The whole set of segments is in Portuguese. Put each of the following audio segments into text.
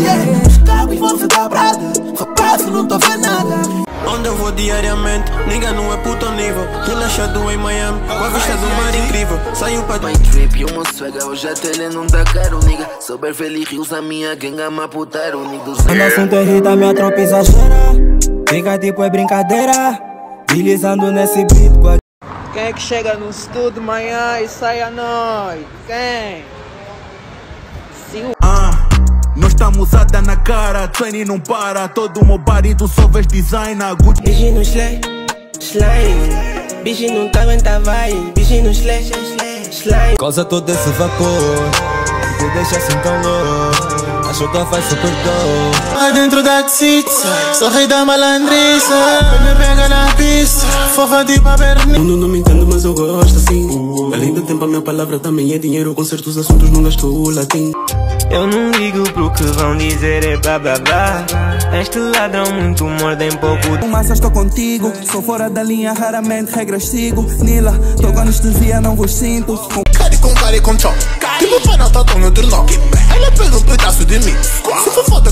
Yeah, vão se dar brada. Passo, não tô vendo nada. Onde eu vou diariamente, nigga não é puto nível Relaxado em Miami, com a vista do mar incrível Saiu pra My trip e uma swagger, hoje a tele não dá caro, nigga Souber feliz, rios a minha gangue me putaram, nigga Quando assunto é irrita, minha tropa exagera Fica tipo é brincadeira Deslizando nesse beat com a Quem é que chega no estúdio manhã e sai à noite? Quem? Estamos a dar na cara, training não para, todo meu body tu só vês designer, good no slay, slime Bicho não tá aguenta vai Bicho no slay, slime Causa todo esse vapor Que te deixa assim tão louco A chuta faz super dope Dentro da Xitza, sou rei da malandriça. Me pega na pista, fofa de baberni. Mundo não me entendo, mas eu gosto assim. Além do tempo, a minha palavra também é dinheiro. Com certos assuntos não gasto o latim. Eu não ligo pro que vão dizer é blá blá blá Este ladrão muito mordem pouco Massa estou contigo Sou fora da linha, raramente regras sigo Nila, tô com anestesia, não vos sinto Cari com cari com chão. Tipo para tá tão outro não. Ela pega um pedaço de mim. Se for foda,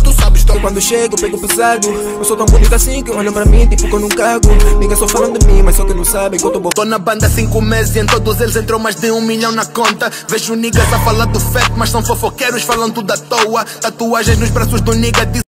tão Quando chego, pego pesado Eu sou tão bonito assim que olham pra mim tipo que eu não cago Ninguém só falam de mim, mas só que não sabem que eu tô na banda há cinco meses e em todos eles entrou mais de um milhão na conta. Vejo niggas a falar do feto, mas são fofoqueiros falando tudo à toa. Tatuagens nos braços do nigga.